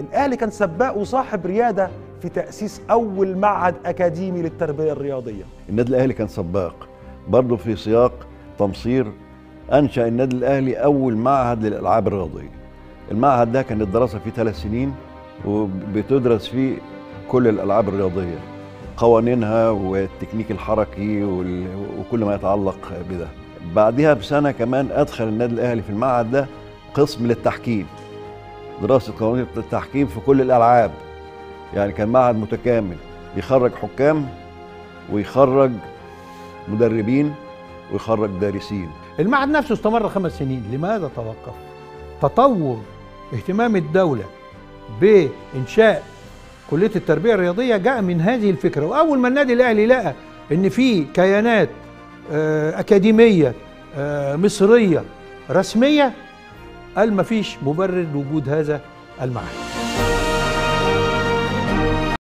الاهلي كان سباق وصاحب ريادة في تأسيس أول معهد أكاديمي للتربية الرياضية. النادي الأهلي كان سباق. برضه في سياق تمصير أنشأ النادي الأهلي أول معهد للألعاب الرياضية. المعهد ده كان الدراسة فيه ثلاث سنين وبتدرس فيه كل الألعاب الرياضية قوانينها والتكنيك الحركي وكل ما يتعلق بده. بعدها بسنة كمان أدخل النادي الأهلي في المعهد ده قسم للتحكيم. دراسة قوانين التحكيم في كل الألعاب. يعني كان معهد متكامل. يخرج حكام ويخرج مدربين ويخرج دارسين. المعهد نفسه استمر خمس سنين. لماذا توقف؟ تطور اهتمام الدولة بإنشاء كلية التربية الرياضية جاء من هذه الفكرة. وأول ما النادي الأهلي لقى إن في كيانات آه، أكاديمية آه، مصرية رسمية قال مفيش مبرر لوجود هذا المعهد